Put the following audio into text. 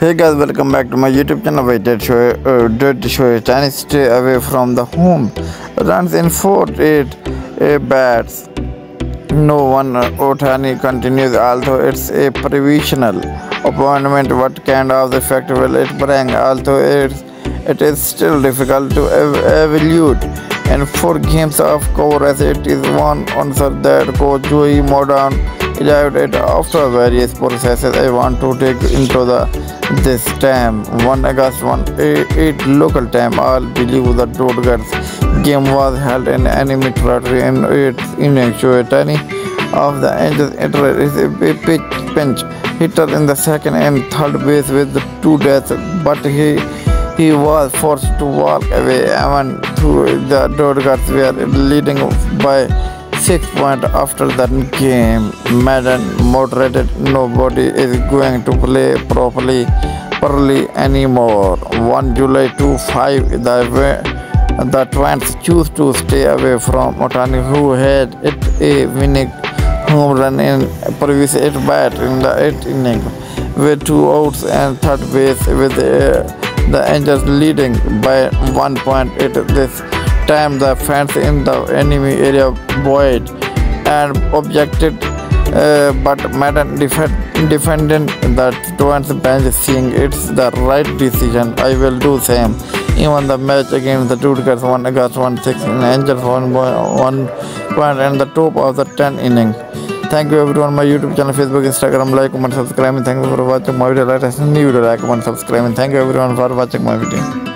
Hey guys, welcome back to my YouTube channel. Wait, did show uh, did show tiny stay away from the home. Runs in four eight uh, bats. No one uh, Otani continues, although it's a provisional appointment. What kind of effect will it bring? Although it's, it is still difficult to ev- evaluate. In four games of coverage, it is one answer that coach Joe Maddon at after various processes. I want to take into the this time 1 August 1 8, 8 local time. All believe the Dodgers game was held in enemy territory in 8 innings. So Tiny of the Angels entered is a pitch pinch hitter in the second and third base with two deaths, but he he was forced to walk away even though the Dodgers were leading by six points after that game. Maddon moderated nobody is going to play properly early anymore. 1 July to 5 the the Twins choose to stay away from Otani who had it a winning home run in previous eight bat in the eighth inning with two outs and third base with uh, the Angels leading by one point at this time the fans in the enemy area void and objected uh, but Maddon defend, defended the Twins bench saying it's the right decision. I will do same. Even the match against the Dodgers won against 1 6 in Angels one, one point and the top of the 10 inning. Thank you everyone. My YouTube channel, Facebook, Instagram, like, comment, subscribe. And thank you for watching my video. Like, new video, like, comment, subscribe. And thank you everyone for watching my video.